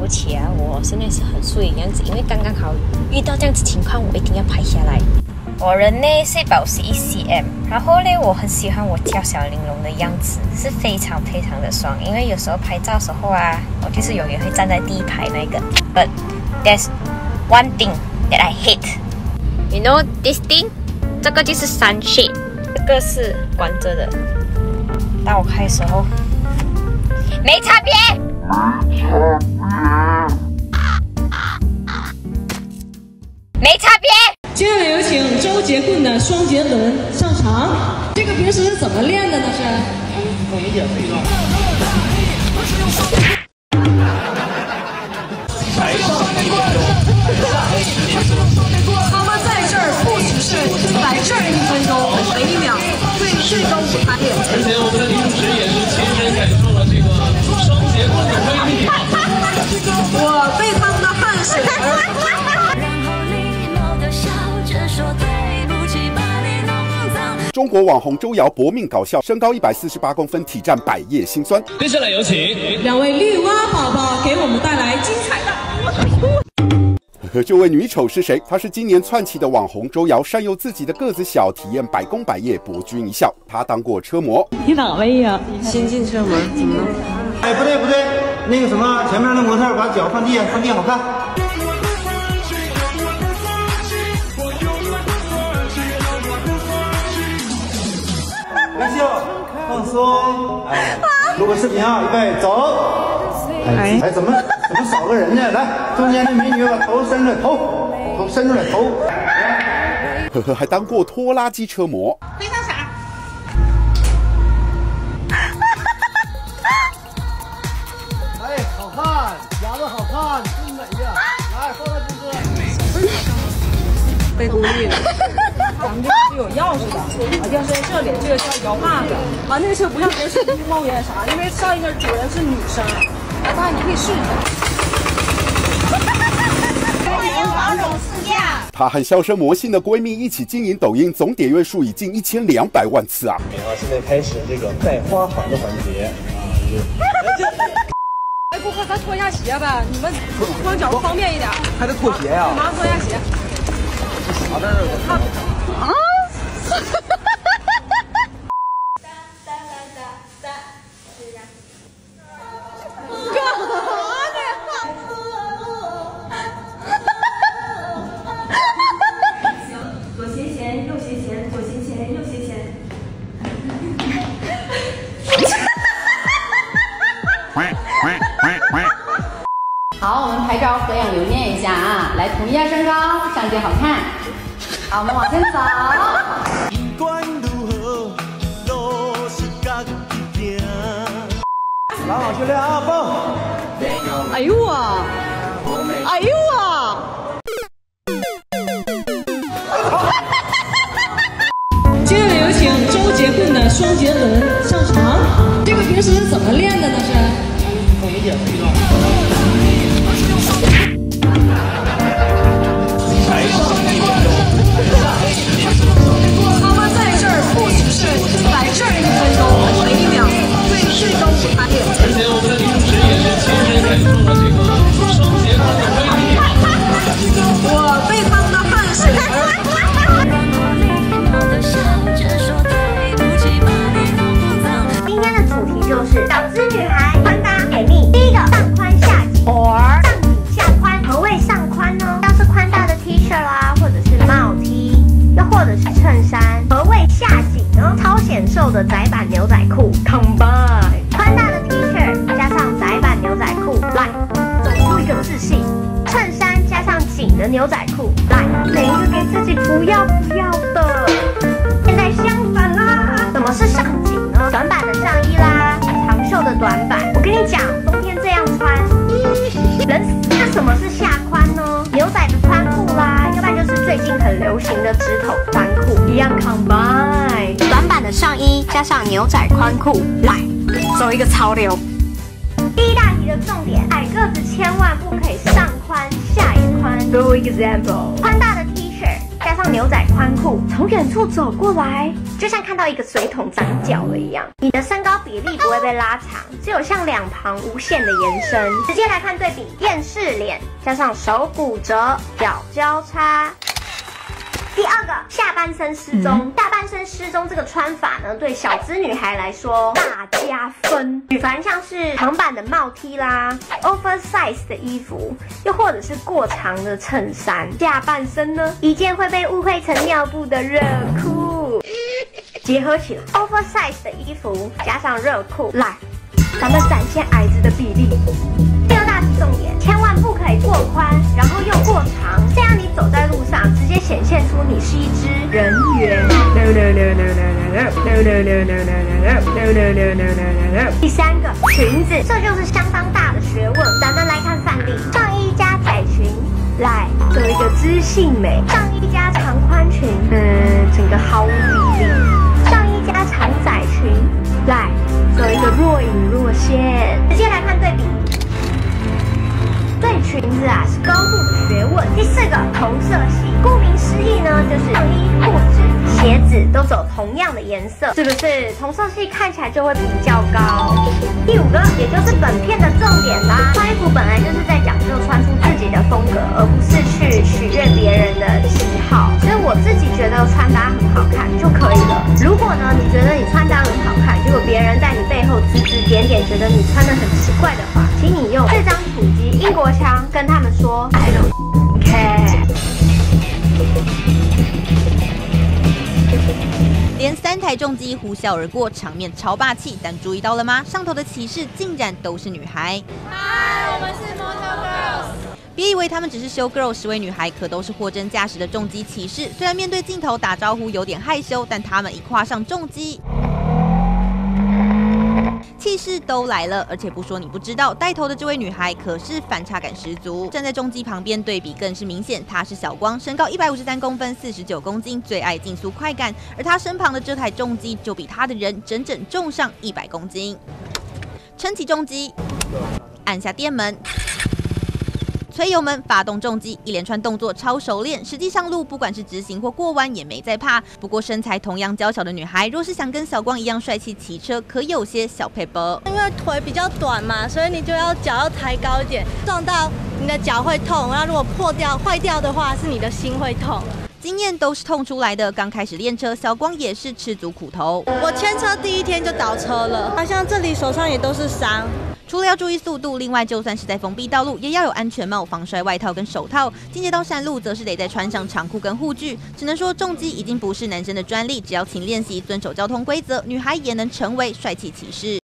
不起啊，我现在是很碎的样子，因为刚刚好遇到这样子情况，我一定要拍下来。我人呢是保持一 cm，然后呢我很喜欢我跳小玲珑的样子，是非常非常的爽。因为有时候拍照时候啊，我就是永远会站在第一排那个。But there's one thing that I hate. You know this thing? 这个就是 sunshade，这个是关着的。当我开的时候，没差别。没差别。接下来有请周杰棍的双节轮上场。这个平时是怎么练的呢？是？我给你解释一段。他们在这儿不只是在这儿一分钟，每一秒对最高舞台。而且我们的女主持也是亲身感受了这个双节棍的威力。我被他们的汗水而。中国网红周瑶搏命搞笑，身高一百四十八公分，体战百叶辛酸。接下来有请两位绿蛙宝宝给我们带来精彩的。这位女丑是谁？她是今年窜起的网红周瑶，善用自己的个子小，体验百工百业，博君一笑。她当过车模。你哪位呀？新进车模，怎么了？哎，不对不对，那个什么，前面那模特把脚放地下，放地好看。微笑，放松。哎，录个视频啊，预备，走。哎，哎，怎么怎么少个人呢？来，中间的美女把头伸出来，头头伸出来，头。呵呵，还当过拖拉机车模。被孤立了。咱们这是有钥匙的，啊，钥匙在这里，这个叫摇把子。完，那个车不像别人车冒烟啥，因为上一个主人是女生。来，大爷，你可以试一下。欢迎王总试驾。她和销声魔性的闺蜜一起经营抖音，总点阅数已近一千两百万次啊！好，现在开始这个带花环的环节啊！哎，顾客，咱脱一下鞋呗，你们光脚方便一点。还得脱鞋呀？马上脱一下鞋。啥字儿？我看。啊！来，统一下身高，上镜好看。好，我们往前走。好好训练啊，蹦！哎呦我！哎呦的窄版牛仔裤，combine 宽大的 T 恤加上窄版牛仔裤，来走出一个自信。衬衫加上紧的牛仔裤，来每一个给自己不要不要的。现在相反啦，什么是上紧呢？短版的上衣啦，长袖的短版。我跟你讲，冬天这样穿，冷死。那什么是下宽呢？牛仔的宽裤啦，要不然就是最近很流行的直筒宽裤，一样 combine。加上牛仔宽裤，来走一个潮流。第一大题的重点，矮个子千万不可以上宽下也宽。For example，宽大的 T 恤加上牛仔宽裤从远处走过来，就像看到一个水桶长脚了一样。你的身高比例不会被拉长，只有向两旁无限的延伸。直接来看对比，厌世脸加上手骨折、脚交叉。第二个，下半身失踪。下半身失踪这个穿法呢，对小资女孩来说大加分。举凡像是长版的帽 T 啦，oversize 的衣服，又或者是过长的衬衫，下半身呢，一件会被误会成尿布的热裤，结合起来，oversize 的衣服加上热裤，来，咱们展现矮子的比例。第二大重点，千万不可以过宽，然后又过长，这样你走在路上，直接显是一只人猿。第三个，裙子，这就是相当大的学问。咱们来看范例，上衣加窄裙，来做一个知性美；上衣加长宽裙，嗯，整个毫无比例；上衣加长窄裙，来做一个若隐若现。直接来看对比。对裙子啊是高度的学问。第四个同色系，顾名思义呢，走同样的颜色，是不是？同色系看起来就会比较高。第五个，也就是本片的重点啦，穿衣服本来就是在讲究穿出自己的风格，而不是去取悦别人的喜好。所以我自己觉得穿搭很好看就可以了。如果呢，你觉得你穿搭很好看，结果别人在你背后指指点点，觉得你穿的很奇怪的话，请你用这张土鸡英国腔跟他们说，I don't care。连三台重机呼啸而过，场面超霸气。但注意到了吗？上头的骑士竟然都是女孩。嗨，我们是 Motor Girls。别以为他们只是 show girl，十位女孩可都是货真价实的重机骑士。虽然面对镜头打招呼有点害羞，但他们一跨上重机。气势都来了，而且不说你不知道，带头的这位女孩可是反差感十足。站在重机旁边对比更是明显，她是小光，身高一百五十三公分，四十九公斤，最爱竞速快感。而她身旁的这台重机就比她的人整整重上一百公斤。撑起重机，按下电门。推油门，发动重击，一连串动作超熟练。实际上路，不管是直行或过弯，也没在怕。不过身材同样娇小的女孩，若是想跟小光一样帅气骑车，可有些小配波。因为腿比较短嘛，所以你就要脚要抬高一点，撞到你的脚会痛。那如果破掉、坏掉的话，是你的心会痛。经验都是痛出来的。刚开始练车，小光也是吃足苦头。我牵车第一天就倒车了，好像这里手上也都是伤。除了要注意速度，另外就算是在封闭道路，也要有安全帽、防摔外套跟手套。进阶到山路，则是得再穿上长裤跟护具。只能说重击已经不是男生的专利，只要勤练习、遵守交通规则，女孩也能成为帅气骑士。